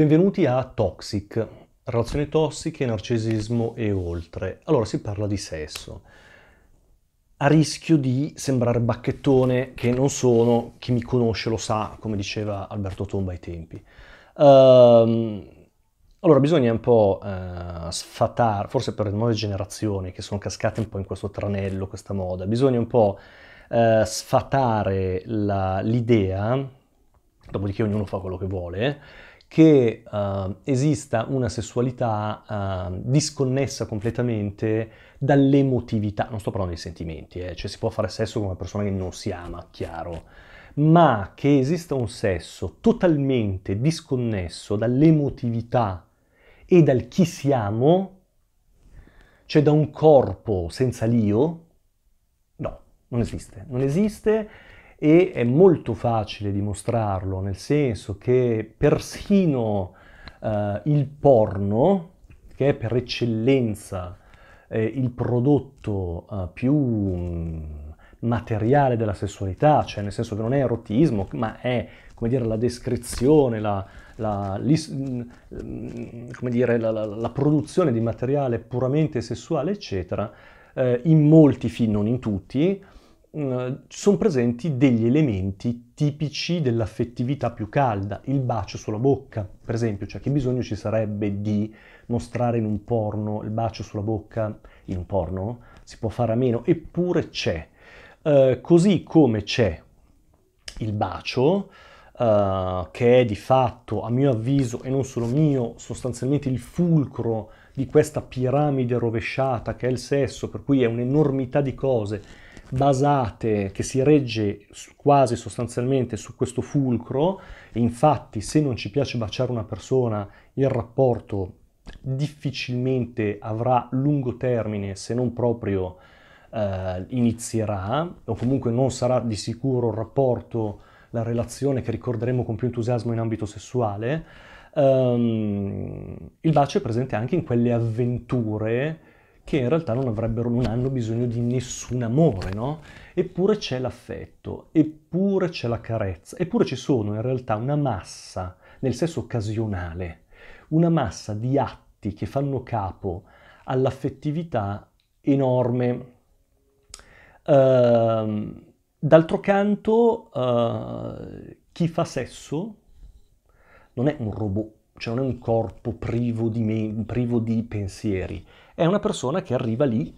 Benvenuti a Toxic, relazioni tossiche, narcisismo e oltre. Allora si parla di sesso. A rischio di sembrare bacchettone, che non sono, chi mi conosce lo sa, come diceva Alberto Tomba ai tempi. Um, allora bisogna un po' uh, sfatare, forse per le nuove generazioni che sono cascate un po' in questo tranello, questa moda, bisogna un po' uh, sfatare la, l'idea, dopodiché ognuno fa quello che vuole, che uh, esista una sessualità uh, disconnessa completamente dall'emotività, non sto parlando di sentimenti, eh, cioè si può fare sesso con una persona che non si ama, chiaro, ma che esista un sesso totalmente disconnesso dall'emotività e dal chi siamo, cioè da un corpo senza l'io, no, non esiste, non esiste e è molto facile dimostrarlo, nel senso che persino eh, il porno, che è per eccellenza eh, il prodotto eh, più mm, materiale della sessualità, cioè nel senso che non è erotismo, ma è come dire, la descrizione, la, la, mm, dire, la, la, produzione di materiale puramente sessuale, eccetera, eh, in molti film, non in tutti, Mm, sono presenti degli elementi tipici dell'affettività più calda, il bacio sulla bocca, per esempio, cioè che bisogno ci sarebbe di mostrare in un porno il bacio sulla bocca in un porno? Si può fare a meno, eppure c'è. Uh, così come c'è il bacio, uh, che è di fatto, a mio avviso, e non solo mio, sostanzialmente il fulcro di questa piramide rovesciata che è il sesso, per cui è un'enormità di cose basate, che si regge quasi sostanzialmente su questo fulcro, infatti se non ci piace baciare una persona il rapporto difficilmente avrà lungo termine se non proprio eh, inizierà o comunque non sarà di sicuro il rapporto, la relazione che ricorderemo con più entusiasmo in ambito sessuale. Um, il bacio è presente anche in quelle avventure che in realtà non avrebbero, non hanno bisogno di nessun amore, no? Eppure c'è l'affetto, eppure c'è la carezza, eppure ci sono in realtà una massa, nel senso occasionale, una massa di atti che fanno capo all'affettività enorme. Uh, d'altro canto, uh, chi fa sesso non è un robot, cioè non è un corpo privo di, me- privo di pensieri, è una persona che arriva lì,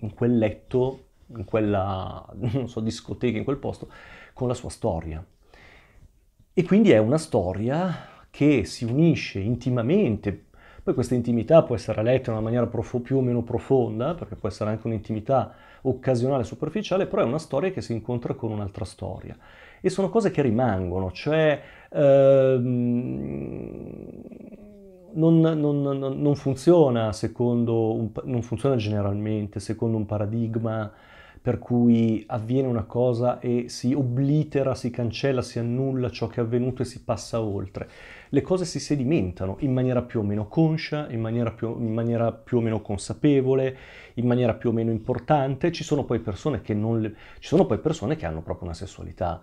in quel letto, in quella, so, discoteca, in quel posto, con la sua storia. E quindi è una storia che si unisce intimamente, poi questa intimità può essere letta in una maniera prof- più o meno profonda, perché può essere anche un'intimità occasionale, superficiale, però è una storia che si incontra con un'altra storia. E sono cose che rimangono, cioè ehm, non, non, non, funziona un, non funziona generalmente secondo un paradigma per cui avviene una cosa e si oblitera, si cancella, si annulla ciò che è avvenuto e si passa oltre. Le cose si sedimentano in maniera più o meno conscia, in maniera più, in maniera più o meno consapevole, in maniera più o meno importante. Ci sono poi persone che, le, ci sono poi persone che hanno proprio una sessualità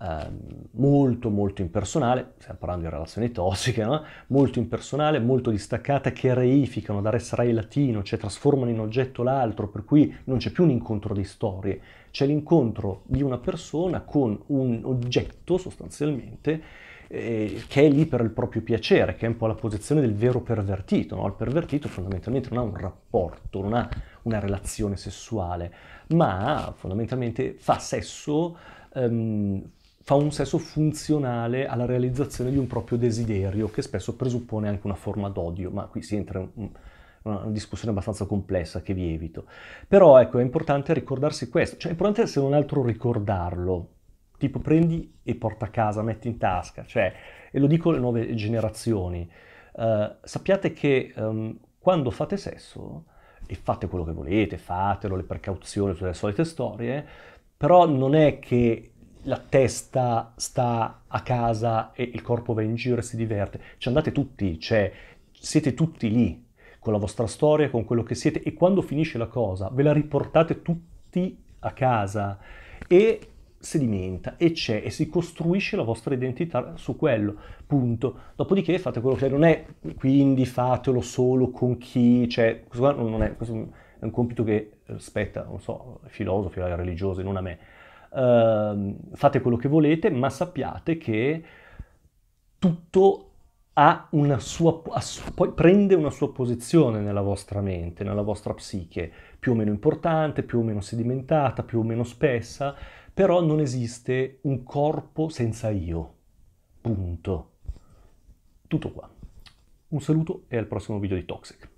Ehm, molto molto impersonale, stiamo parlando di relazioni tossiche, no? molto impersonale, molto distaccata, che reificano da res rai latino, cioè trasformano in oggetto l'altro, per cui non c'è più un incontro di storie, c'è l'incontro di una persona con un oggetto sostanzialmente eh, che è lì per il proprio piacere, che è un po' la posizione del vero pervertito. No? Il pervertito fondamentalmente non ha un rapporto, non ha una relazione sessuale, ma fondamentalmente fa sesso um, fa un sesso funzionale alla realizzazione di un proprio desiderio, che spesso presuppone anche una forma d'odio, ma qui si entra in una discussione abbastanza complessa che vi evito. Però ecco, è importante ricordarsi questo, cioè è importante se non altro ricordarlo, tipo prendi e porta a casa, metti in tasca, cioè, e lo dico alle nuove generazioni, uh, sappiate che um, quando fate sesso, e fate quello che volete, fatelo, le precauzioni, tutte le solite storie, però non è che la testa sta a casa e il corpo va in giro e si diverte. Ci andate tutti, cioè siete tutti lì con la vostra storia, con quello che siete e quando finisce la cosa ve la riportate tutti a casa e sedimenta e c'è e si costruisce la vostra identità su quello, punto. Dopodiché fate quello che non è, quindi fatelo solo con chi, cioè, questo è, questo è un compito che spetta, non so, ai filosofi, ai religiosi, non a me. Uh, fate quello che volete, ma sappiate che tutto ha una sua, poi prende una sua posizione nella vostra mente, nella vostra psiche, più o meno importante, più o meno sedimentata, più o meno spessa, però non esiste un corpo senza io. Punto. Tutto qua. Un saluto e al prossimo video di Toxic.